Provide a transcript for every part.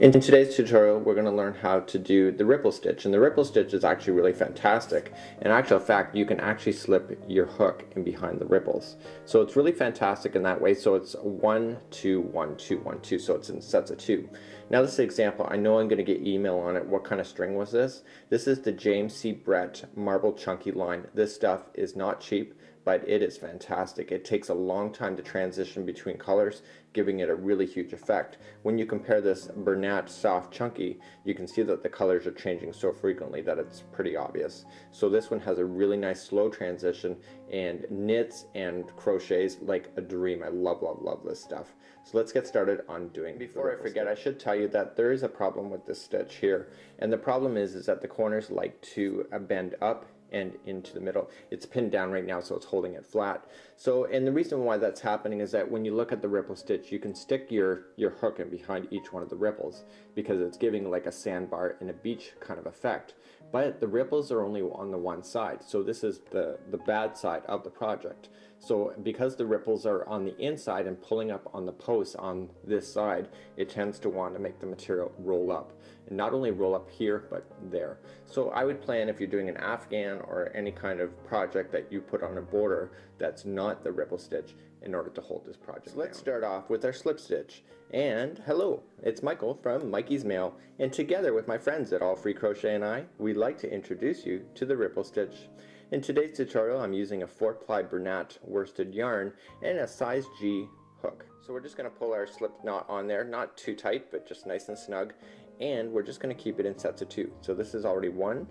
In today's tutorial, we're going to learn how to do the ripple stitch. And the ripple stitch is actually really fantastic. In actual fact, you can actually slip your hook in behind the ripples. So it's really fantastic in that way. So it's one, two, one, two, one, two. So it's in sets of two. Now this example, I know I'm going to get email on it. What kind of string was this? This is the James C. Brett Marble Chunky line. This stuff is not cheap but it is fantastic. It takes a long time to transition between colors, giving it a really huge effect. When you compare this Bernat Soft Chunky, you can see that the colors are changing so frequently that it's pretty obvious. So this one has a really nice slow transition and knits and crochets like a dream. I love, love, love this stuff. So let's get started on doing Before I forget, stitch. I should tell you that there is a problem with this stitch here. And the problem is, is that the corners like to uh, bend up and into the middle. It's pinned down right now so it's holding it flat. So and the reason why that's happening is that when you look at the ripple stitch you can stick your your hook in behind each one of the ripples because it's giving like a sandbar and a beach kind of effect. But the ripples are only on the one side so this is the the bad side of the project. So because the ripples are on the inside and pulling up on the posts on this side, it tends to want to make the material roll up. And not only roll up here, but there. So I would plan if you're doing an Afghan or any kind of project that you put on a border that's not the ripple stitch in order to hold this project so Let's down. start off with our slip stitch. And hello, it's Michael from Mikey's Mail. And together with my friends at All Free Crochet and I, we'd like to introduce you to the ripple stitch. In today's tutorial, I'm using a 4-ply Bernat worsted yarn and a size G hook. So we're just going to pull our slip knot on there, not too tight, but just nice and snug. And we're just going to keep it in sets of two. So this is already one,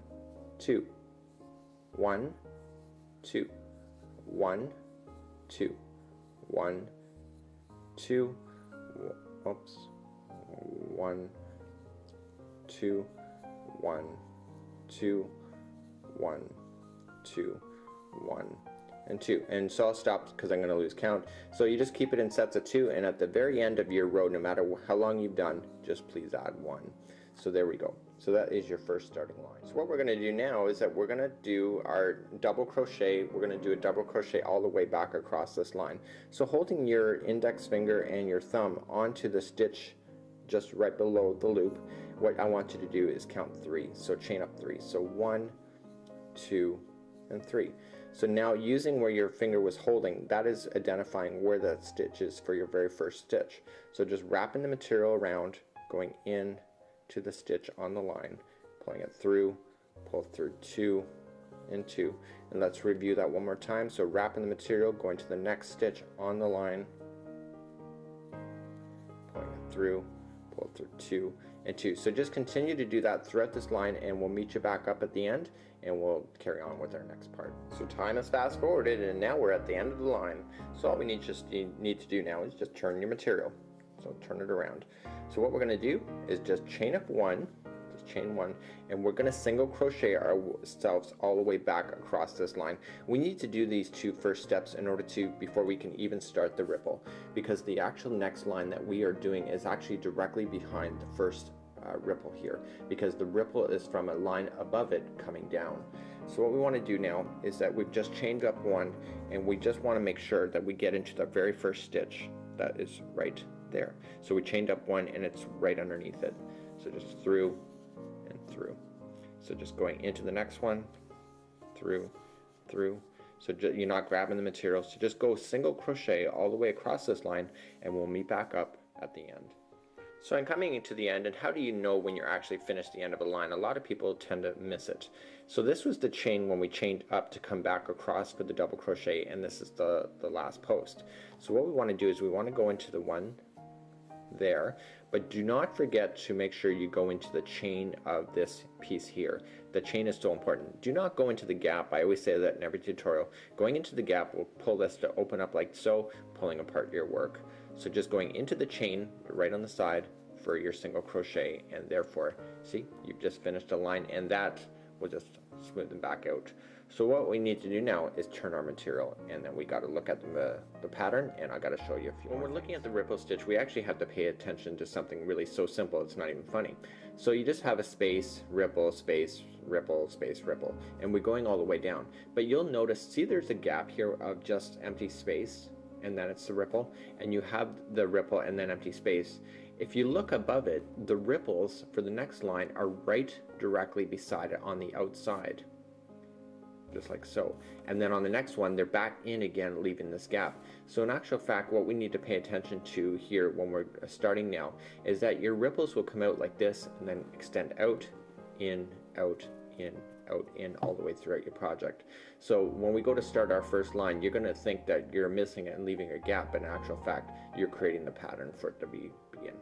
two, one, two, one, two, one, two, oops, one, two, one, two, one, two, one, and two. And so I'll stop because I'm going to lose count. So you just keep it in sets of two, and at the very end of your row, no matter how long you've done, just please add one. So there we go. So that is your first starting line. So what we're going to do now is that we're going to do our double crochet. We're going to do a double crochet all the way back across this line. So holding your index finger and your thumb onto the stitch just right below the loop, what I want you to do is count three. So chain up three. So one, two, and 3. So now using where your finger was holding, that is identifying where that stitch is for your very first stitch. So just wrapping the material around, going in to the stitch on the line, pulling it through, pull through 2 and 2. And let's review that one more time. So wrapping the material, going to the next stitch on the line, pulling it through, pull through 2 and 2. So just continue to do that throughout this line and we'll meet you back up at the end and we'll carry on with our next part. So time is fast forwarded and now we're at the end of the line. So all we need just need to do now is just turn your material. So turn it around. So what we're going to do is just chain up one, chain one, and we're going to single crochet ourselves all the way back across this line. We need to do these two first steps in order to, before we can even start the ripple, because the actual next line that we are doing is actually directly behind the first uh, ripple here because the ripple is from a line above it coming down. So what we want to do now is that we've just chained up one and we just want to make sure that we get into the very first stitch that is right there. So we chained up one and it's right underneath it. So just through through. So just going into the next one, through, through. So you're not grabbing the material. So just go single crochet all the way across this line and we'll meet back up at the end. So I'm coming to the end, and how do you know when you're actually finished the end of a line? A lot of people tend to miss it. So this was the chain when we chained up to come back across for the double crochet, and this is the, the last post. So what we want to do is we want to go into the one there, but do not forget to make sure you go into the chain of this piece here. The chain is so important. Do not go into the gap. I always say that in every tutorial. Going into the gap will pull this to open up like so, pulling apart your work. So just going into the chain right on the side for your single crochet and therefore see you've just finished a line and that will just smooth them back out. So what we need to do now is turn our material and then we got to look at the, the pattern and I got to show you a few. When we're looking at the ripple stitch we actually have to pay attention to something really so simple it's not even funny. So you just have a space, ripple, space, ripple, space, ripple and we're going all the way down. But you'll notice, see there's a gap here of just empty space and then it's the ripple and you have the ripple and then empty space if you look above it the ripples for the next line are right directly beside it on the outside just like so and then on the next one they're back in again leaving this gap so in actual fact what we need to pay attention to here when we're uh, starting now is that your ripples will come out like this and then extend out in out in out in all the way throughout your project. So when we go to start our first line, you're going to think that you're missing it and leaving a gap, but in actual fact, you're creating the pattern for it to be begin.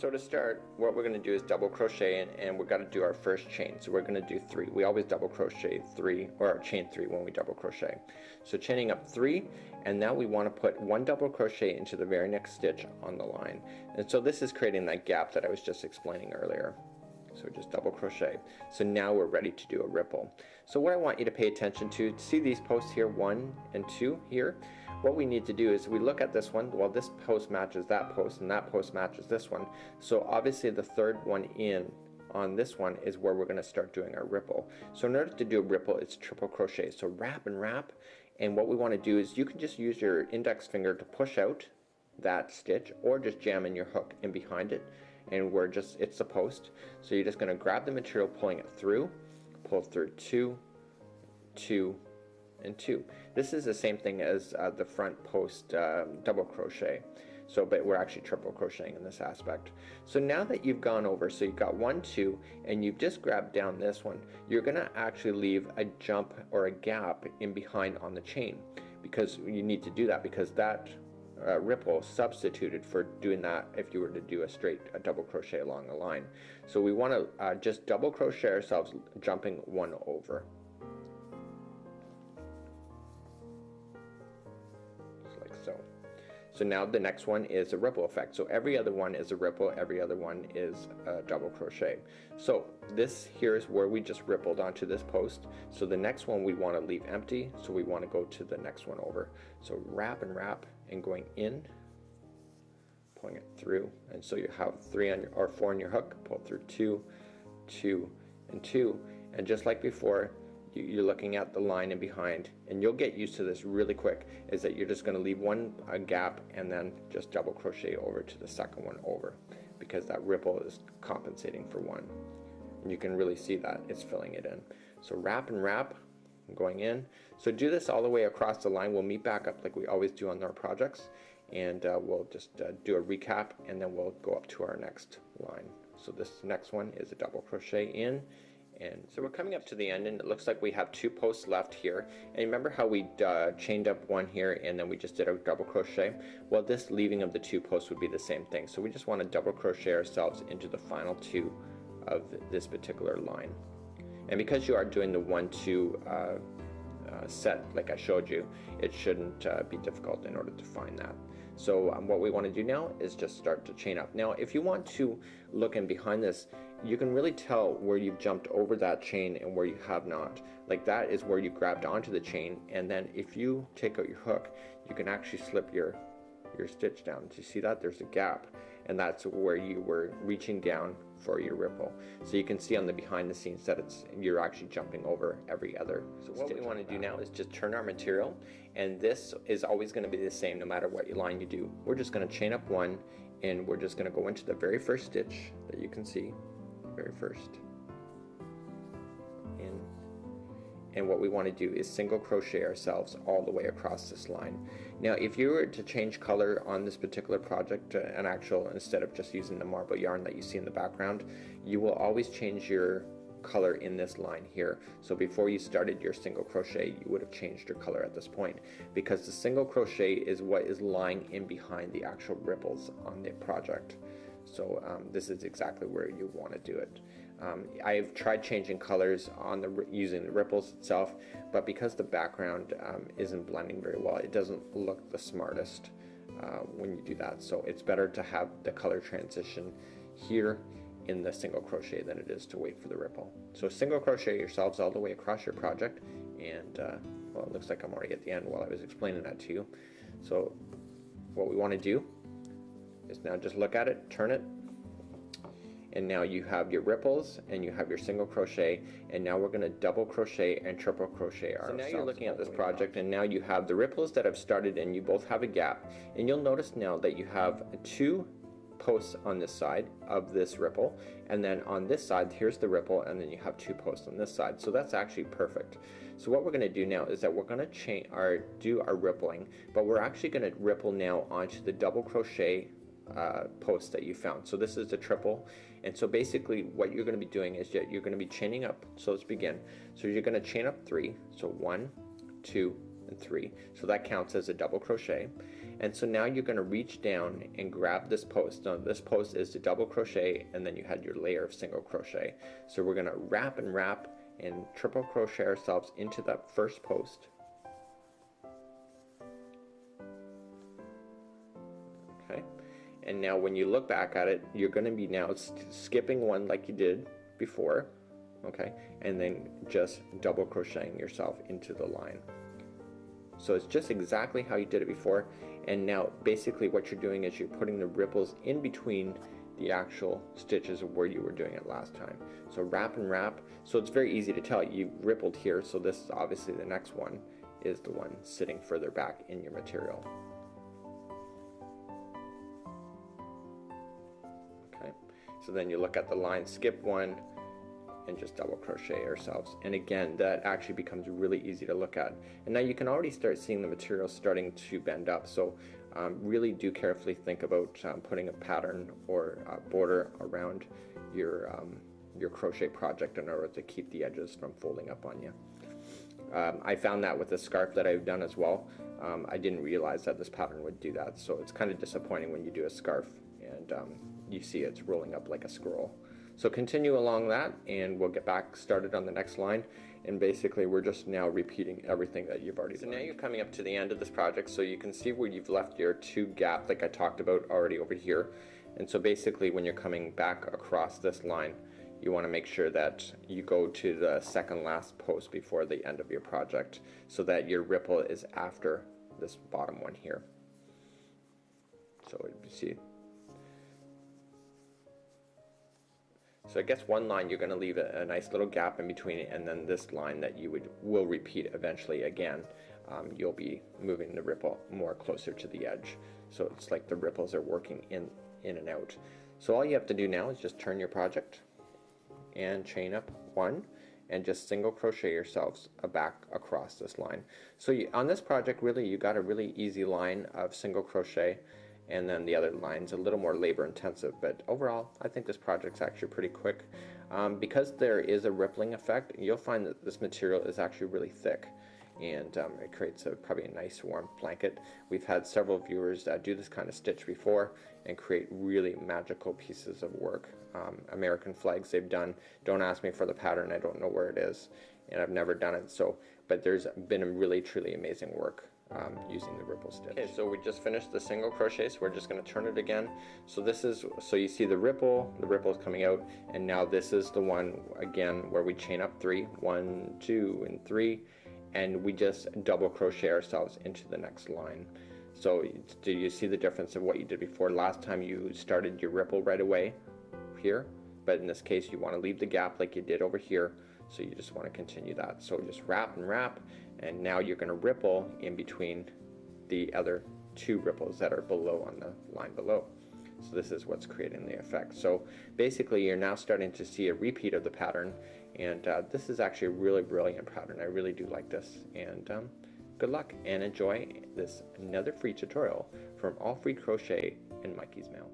So to start, what we're going to do is double crochet and, and we're going to do our first chain. So we're going to do three. We always double crochet three or chain three when we double crochet. So chaining up three and now we want to put one double crochet into the very next stitch on the line. And so this is creating that gap that I was just explaining earlier. So just double crochet. So now we're ready to do a ripple. So what I want you to pay attention to, see these posts here, one and two here. What we need to do is we look at this one, well this post matches that post and that post matches this one. So obviously the third one in on this one is where we're going to start doing our ripple. So in order to do a ripple, it's triple crochet. So wrap and wrap. And what we want to do is you can just use your index finger to push out that stitch or just jam in your hook in behind it and we're just it's the post. So you're just going to grab the material pulling it through pull through two two and two. This is the same thing as uh, the front post uh, double crochet. So but we're actually triple crocheting in this aspect. So now that you've gone over so you've got one two and you've just grabbed down this one you're gonna actually leave a jump or a gap in behind on the chain because you need to do that because that uh, ripple substituted for doing that if you were to do a straight a double crochet along the line. So we want to uh, just double crochet ourselves jumping one over. Like so. So now the next one is a ripple effect. So every other one is a ripple, every other one is a double crochet. So this here is where we just rippled onto this post. So the next one we want to leave empty, so we want to go to the next one over. So wrap and wrap and going in, pulling it through. And so you have three on your, or four on your hook, pull through two, two, and two. And just like before, you're looking at the line and behind and you'll get used to this really quick is that you're just going to leave one a gap and then just double crochet over to the second one over because that ripple is compensating for one and you can really see that it's filling it in so wrap and wrap going in. So do this all the way across the line. We'll meet back up like we always do on our projects and uh, we'll just uh, do a recap and then we'll go up to our next line. So this next one is a double crochet in and so we're coming up to the end and it looks like we have two posts left here. And remember how we uh, chained up one here and then we just did a double crochet? Well this leaving of the two posts would be the same thing. So we just want to double crochet ourselves into the final two of this particular line and because you are doing the one two uh, uh, set like I showed you it shouldn't uh, be difficult in order to find that so um, what we want to do now is just start to chain up now if you want to look in behind this you can really tell where you've jumped over that chain and where you have not. Like that is where you grabbed onto the chain and then if you take out your hook, you can actually slip your your stitch down. Do you see that? There's a gap and that's where you were reaching down for your ripple. So you can see on the behind the scenes that it's you're actually jumping over every other. So what we want to do now is just turn our material and this is always going to be the same no matter what line you do. We're just going to chain up one and we're just going to go into the very first stitch that you can see very first and what we want to do is single crochet ourselves all the way across this line. Now if you were to change color on this particular project uh, an actual instead of just using the marble yarn that you see in the background you will always change your color in this line here. So before you started your single crochet you would have changed your color at this point because the single crochet is what is lying in behind the actual ripples on the project so um, this is exactly where you want to do it. Um, I've tried changing colors on the using the ripples itself, but because the background um, isn't blending very well, it doesn't look the smartest uh, when you do that. So it's better to have the color transition here in the single crochet than it is to wait for the ripple. So single crochet yourselves all the way across your project and uh, well it looks like I'm already at the end while I was explaining that to you. So what we want to do is now just look at it, turn it, and now you have your ripples and you have your single crochet and now we're going to double crochet and triple crochet so now you're looking at this project and now you have the ripples that have started and you both have a gap. And you'll notice now that you have two posts on this side of this ripple and then on this side here's the ripple and then you have two posts on this side. So that's actually perfect. So what we're going to do now is that we're going to chain our do our rippling but we're actually going to ripple now onto the double crochet uh, post that you found. So this is the triple. And so basically what you're going to be doing is you're going to be chaining up. So let's begin. So you're going to chain up three. So one, two, and three. So that counts as a double crochet. And so now you're going to reach down and grab this post. Now this post is the double crochet and then you had your layer of single crochet. So we're going to wrap and wrap and triple crochet ourselves into that first post. And now when you look back at it, you're going to be now skipping one like you did before, okay? And then just double crocheting yourself into the line. So it's just exactly how you did it before. And now basically what you're doing is you're putting the ripples in between the actual stitches of where you were doing it last time. So wrap and wrap. So it's very easy to tell. You rippled here, so this is obviously the next one is the one sitting further back in your material. So then you look at the line, skip one, and just double crochet ourselves. And again, that actually becomes really easy to look at. And now you can already start seeing the material starting to bend up. So um, really do carefully think about um, putting a pattern or a border around your, um, your crochet project in order to keep the edges from folding up on you. Um, I found that with the scarf that I've done as well. Um, I didn't realize that this pattern would do that. So it's kind of disappointing when you do a scarf and um, you see it's rolling up like a scroll. So continue along that and we'll get back started on the next line and basically we're just now repeating everything that you've already done. so learned. now you're coming up to the end of this project so you can see where you've left your two gap like I talked about already over here and so basically when you're coming back across this line you want to make sure that you go to the second last post before the end of your project so that your ripple is after this bottom one here. So you see So I guess one line you're going to leave a, a, nice little gap in between and then this line that you would will repeat eventually again. Um, you'll be moving the ripple more closer to the edge. So it's like the ripples are working in, in and out. So all you have to do now is just turn your project and chain up one and just single crochet yourselves back across this line. So you, on this project really you got a really easy line of single crochet and then the other line's a little more labor intensive but overall I think this project's actually pretty quick. Um, because there is a rippling effect you'll find that this material is actually really thick. And um, it creates a probably a nice warm blanket. We've had several viewers uh, do this kind of stitch before and create really magical pieces of work. Um, American flags they've done. Don't ask me for the pattern, I don't know where it is. And I've never done it. So but there's been a really truly amazing work um, using the ripple stitch. Okay, so we just finished the single crochet, so we're just going to turn it again. So this is, so you see the ripple, the ripple is coming out, and now this is the one, again, where we chain up three, one, two, and three, and we just double crochet ourselves into the next line. So do you see the difference of what you did before? Last time you started your ripple right away here, but in this case you want to leave the gap like you did over here so you just want to continue that. So just wrap and wrap, and now you're going to ripple in between the other two ripples that are below on the line below. So this is what's creating the effect. So basically you're now starting to see a repeat of the pattern and uh, this is actually a really brilliant pattern. I really do like this and um, good luck and enjoy this another free tutorial from All Free Crochet and Mikey's Mail.